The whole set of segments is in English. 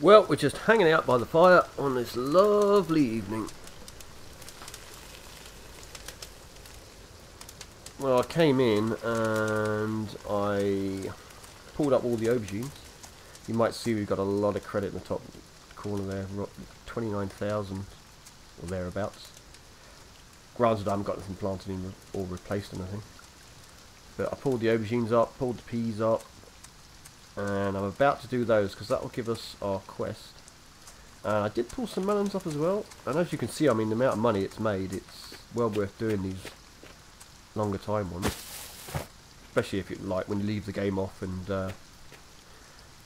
Well, we're just hanging out by the fire on this lovely evening. Well, I came in and I pulled up all the aubergines. You might see we've got a lot of credit in the top corner there, 29,000 or thereabouts. Granted, I haven't got anything planted in or replaced anything. But I pulled the aubergines up, pulled the peas up, and I'm about to do those because that will give us our quest. And I did pull some melons up as well, and as you can see, I mean, the amount of money it's made, it's well worth doing these longer time ones. Especially if you like when you leave the game off and uh,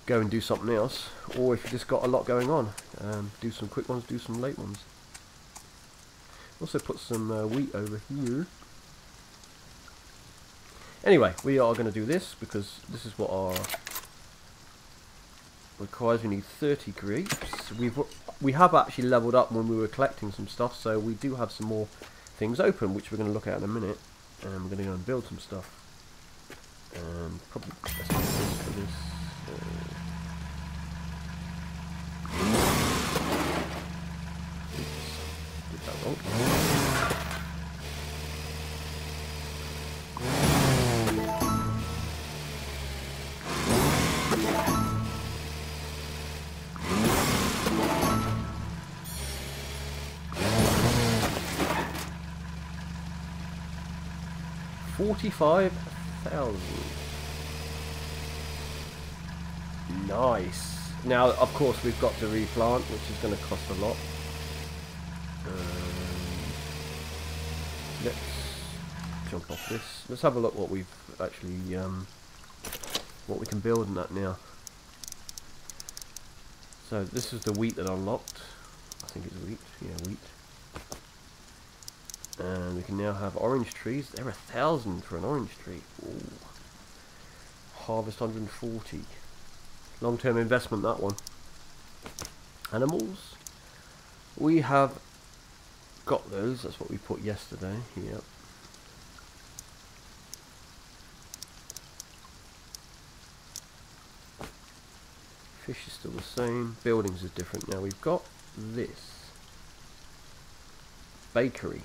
go and do something else, or if you've just got a lot going on, um, do some quick ones, do some late ones. Also put some uh, wheat over here. Anyway, we are going to do this because this is what our requires. We need 30 grapes. We've we have actually leveled up when we were collecting some stuff, so we do have some more things open, which we're going to look at in a minute. And we're going to go and build some stuff. Um, probably let's do this for this. Uh, 45,000. Nice. Now, of course, we've got to replant, which is going to cost a lot. Um, let's jump off this. Let's have a look what we've actually, um, what we can build in that now. So this is the wheat that I unlocked. I think it's wheat. Yeah, wheat. And we can now have orange trees. They're a thousand for an orange tree. Ooh. Harvest 140. Long-term investment, that one. Animals. We have got those. That's what we put yesterday. Yep. Fish is still the same. Buildings are different. Now we've got this. Bakery.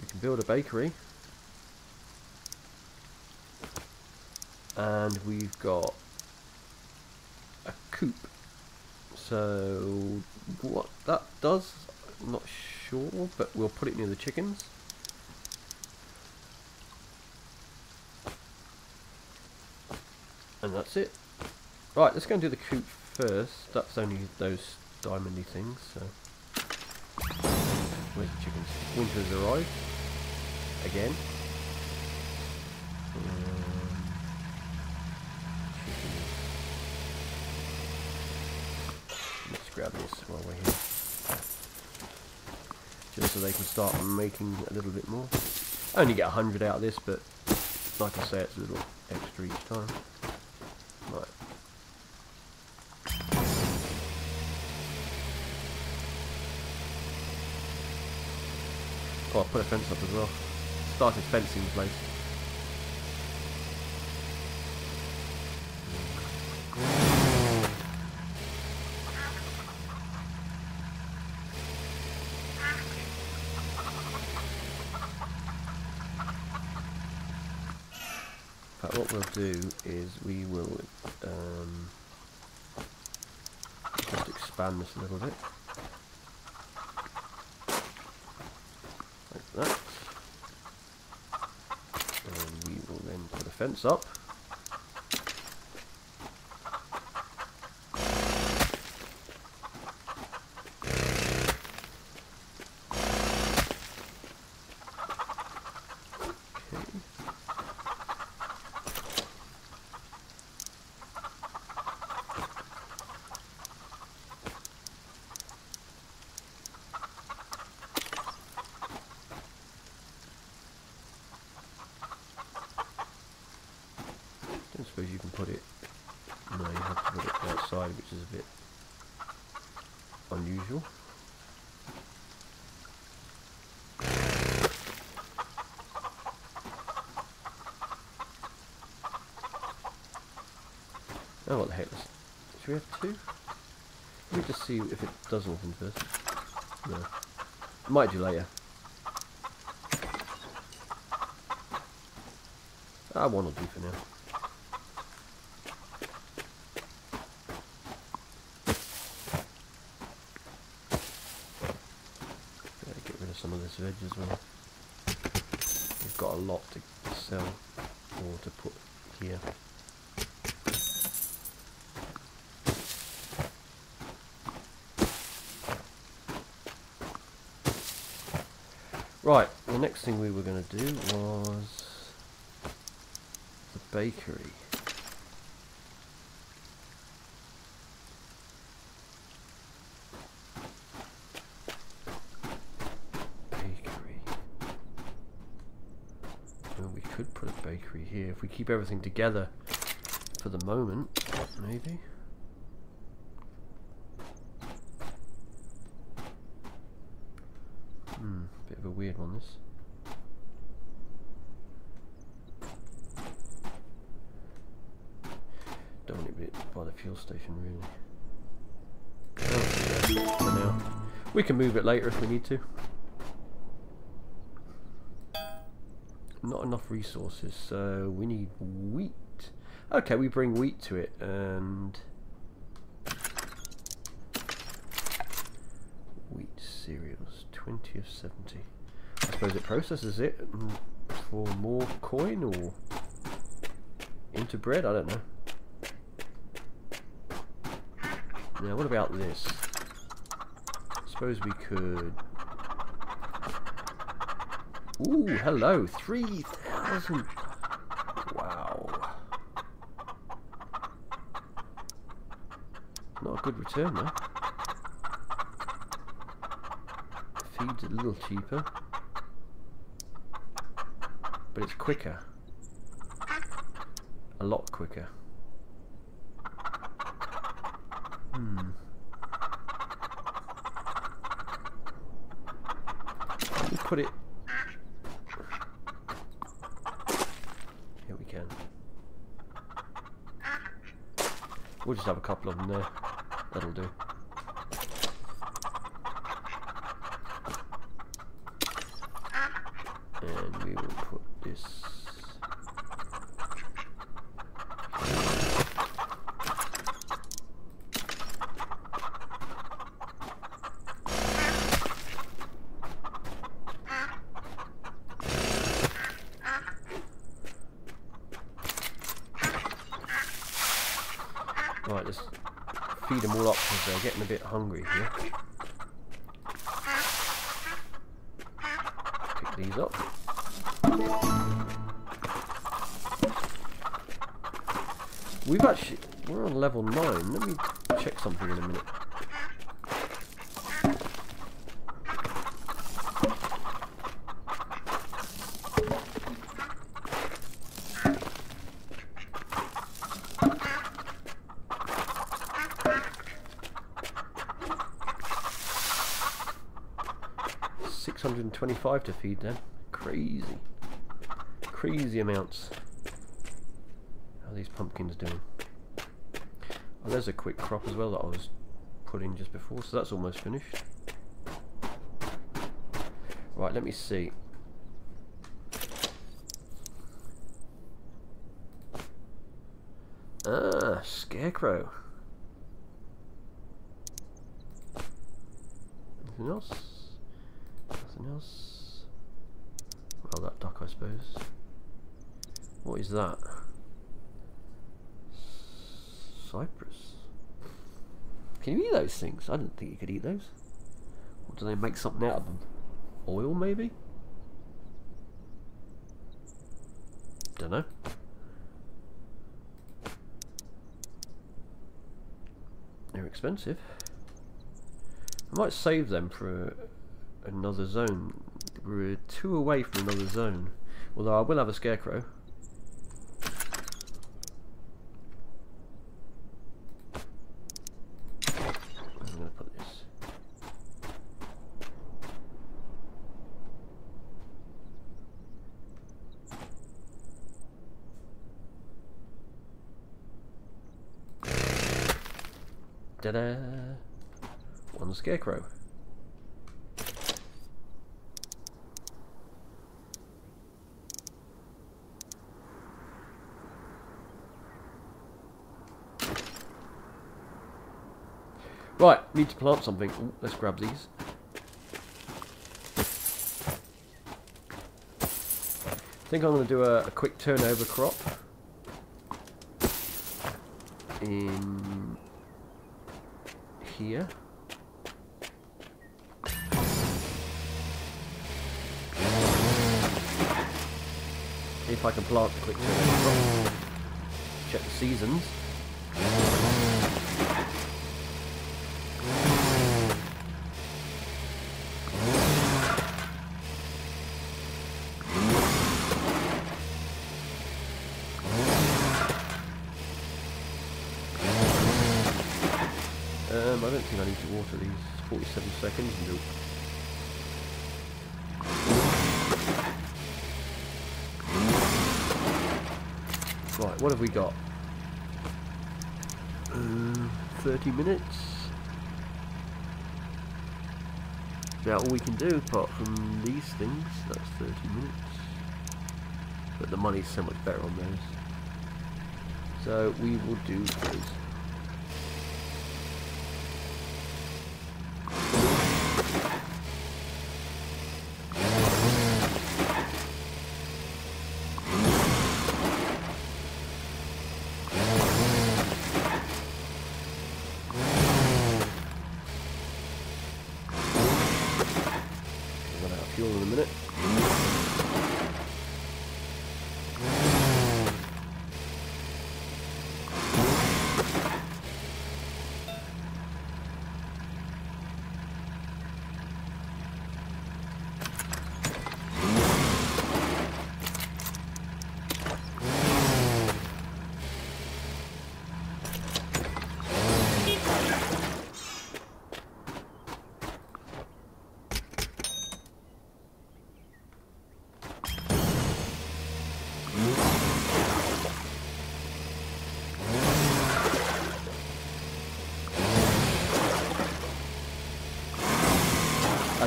we can build a bakery. And we've got a coop. So what that does, I'm not sure, but we'll put it near the chickens. And that's it. Right, let's go and do the coop first. That's only those diamondy things, so. Where's the chickens? Winter's arrived again. Um, let's grab this while we're here. Just so they can start making a little bit more. I only get 100 out of this, but like I say, it's a little extra each time. Right. Oh, I put a fence up as well started fencing the place. But what we'll do is we will um, just expand this a little bit. Like that. Fence up. Suppose you can put it, no you have to put it outside which is a bit unusual. Oh, what the heck? Should we have two? Let me just see if it does anything first. No. Might do later. I one will do for now. Gotta get rid of some of this veg as well. We've got a lot to sell or to put here. Right, the next thing we were going to do was the bakery. Bakery. Well, we could put a bakery here if we keep everything together for the moment, maybe. Hmm, bit of a weird one this. Don't want by the fuel station really. Oh, yeah. We can move it later if we need to. Not enough resources, so we need wheat. Okay, we bring wheat to it and wheat cereals, 20 of 70. I suppose it processes it mm, for more coin or into bread, I don't know. Now what about this? I suppose we could... Ooh, hello, 3,000! Wow. Not a good return though. Feed's a little cheaper. But it's quicker. A lot quicker. Hmm. Put it... Here we can. We'll just have a couple of them there. That'll do. And we will put this... Right, let's feed them all up because they're getting a bit hungry here. Pick these up. We've actually, we're on level 9. Let me check something in a minute. Six hundred and twenty-five to feed them. Crazy, crazy amounts. How are these pumpkins doing? Oh, there's a quick crop as well that I was putting just before, so that's almost finished. Right, let me see. Ah, scarecrow. Anything else? Nothing else? Well, that duck, I suppose. What is that? Cypress. Can you eat those things? I didn't think you could eat those. Or do they make something out of them? Oil, maybe? Don't know. They're expensive. I might save them for another zone. We're two away from another zone. Although I will have a scarecrow. I'm going to put this. Ta-da! One scarecrow. Right, need to plant something. Ooh, let's grab these. I think I'm going to do a, a quick turnover crop in here. If I can plant a quick turnover crop. Check the seasons. Um, I don't think I need to water these 47 seconds. Nope. Right, what have we got? Uh, 30 minutes. About all we can do apart from these things. That's 30 minutes. But the money's so much better on those. So we will do those.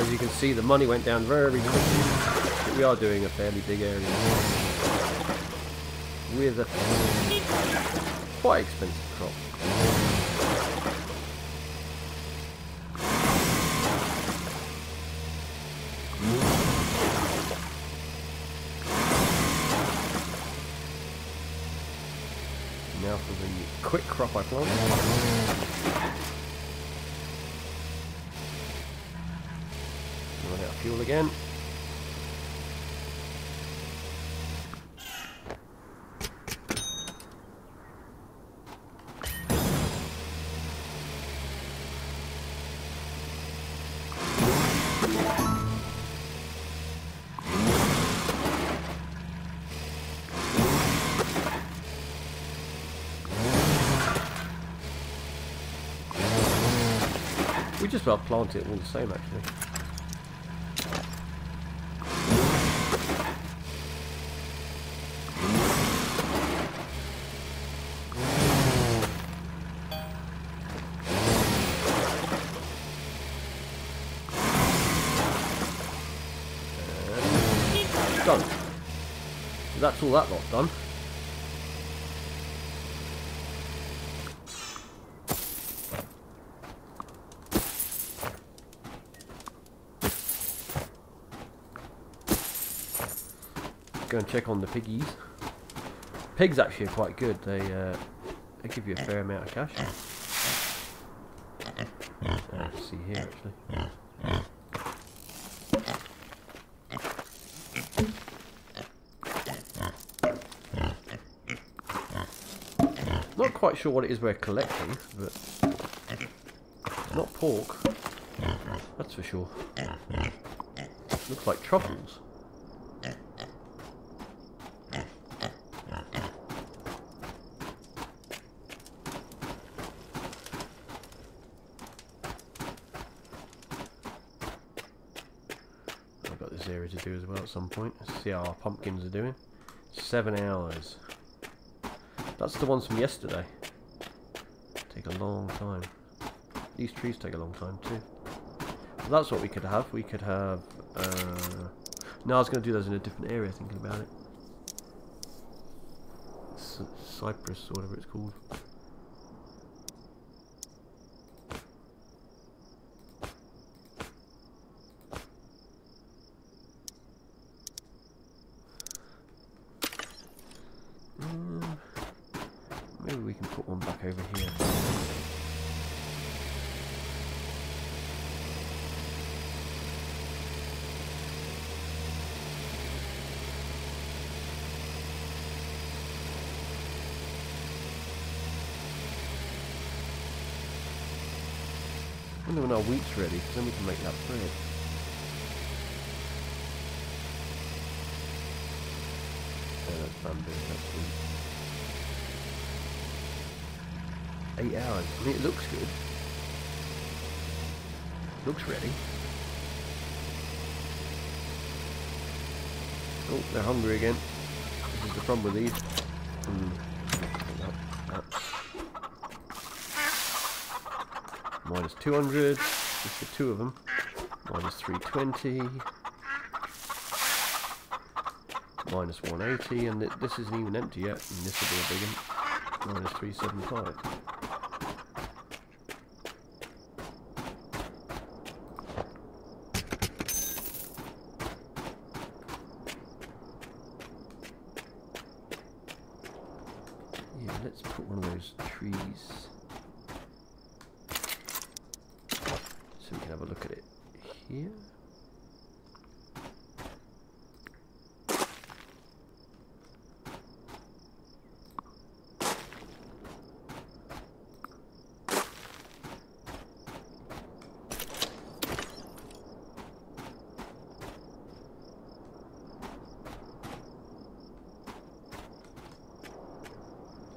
As you can see, the money went down very quickly. But we are doing a fairly big area. With a quite expensive crop. Now for the quick crop I planted. Run out of fuel again. We just about plant it all the same actually. That's all that lot done. Go and check on the piggies. Pigs actually are quite good. They uh, they give you a fair amount of cash. See here actually. Not quite sure what it is we're collecting, but not pork. That's for sure. Looks like truffles. I've got this area to do as well at some point. Let's see how our pumpkins are doing. Seven hours. That's the ones from yesterday. Take a long time. these trees take a long time too. Well, that's what we could have. We could have. Uh, no, I was going to do those in a different area. Thinking about it. C Cypress, or whatever it's called. Mm, maybe we can put one back over here. When our wheat's ready, because then we can make that bread. Yeah, that's bamboo, that's. Eight hours. I mean, it looks good. Looks ready. Oh, they're hungry again. This is the problem with these. Mm. That, that. Minus 200, just the two of them. Minus 320. Minus 180, and th this isn't even empty yet, and this will be a big one. Minus 375. Yeah, let's put one of those trees so we can have a look at it here.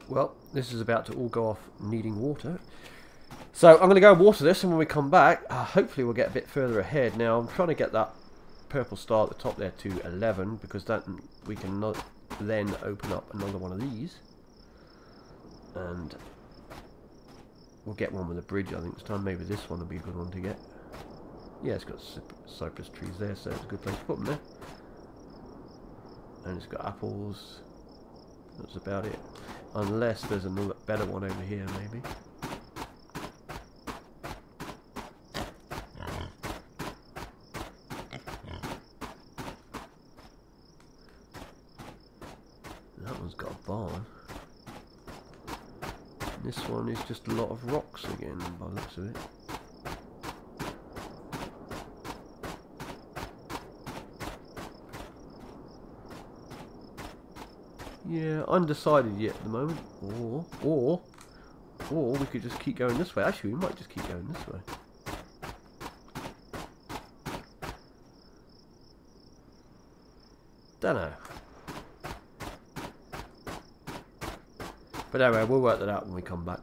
Well, this is about to all go off needing water. So I'm going to go water this, and when we come back, uh, hopefully we'll get a bit further ahead. Now I'm trying to get that purple star at the top there to 11, because that we can not then open up another one of these, and we'll get one with a bridge. I think this time maybe this one will be a good one to get. Yeah, it's got cypress trees there, so it's a good place to put them there. And it's got apples. That's about it. Unless there's another better one over here, maybe. That one's got a barn. This one is just a lot of rocks again, by the looks of it. Yeah, undecided yet at the moment. Or, or, or we could just keep going this way. Actually, we might just keep going this way. Don't But anyway, we'll work that out when we come back.